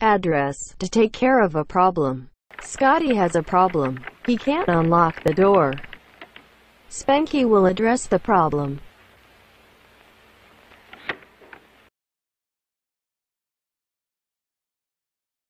address to take care of a problem. Scotty has a problem. He can't unlock the door. Spanky will address the problem.